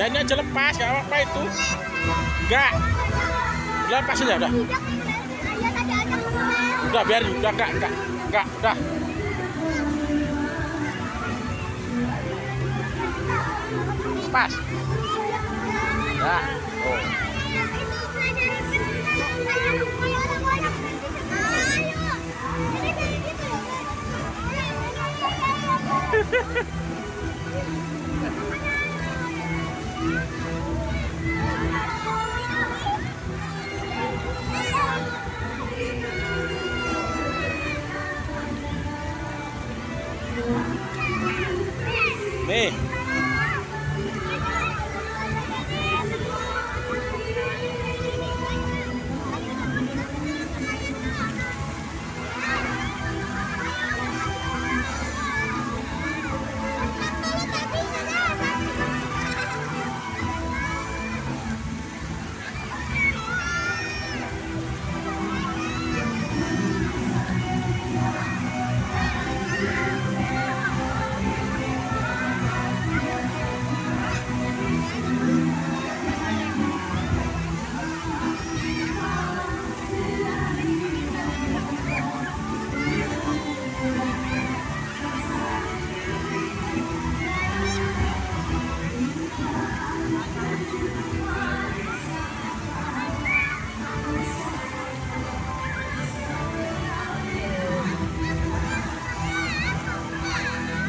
Ini aja lepas, gak apa-apa itu. Enggak. Lepas aja udah. Udah biar udah enggak enggak. Enggak, udah. Pas. Ya. Oh. 喂。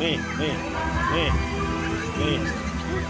นี่นี่นี่นี่นี่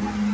Mm-hmm.